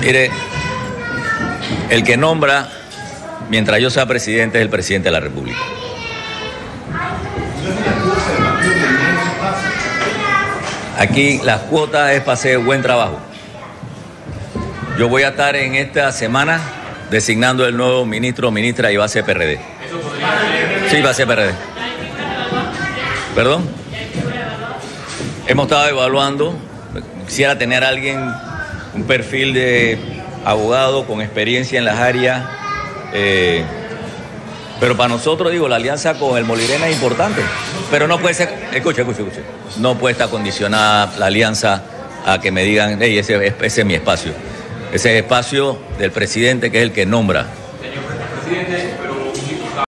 Mire, el que nombra, mientras yo sea presidente, es el presidente de la República. Aquí las cuotas es para hacer buen trabajo. Yo voy a estar en esta semana designando el nuevo ministro o ministra y va a ser PRD. Sí, va a ser PRD. ¿Perdón? Hemos estado evaluando. Quisiera tener a alguien, un perfil de abogado con experiencia en las áreas. eh, pero para nosotros, digo, la alianza con el Molirena es importante. Pero no puede ser, escuche, escuche, escuche. No puede estar condicionada la alianza a que me digan, hey, ese, ese es mi espacio. Ese es el espacio del presidente que es el que nombra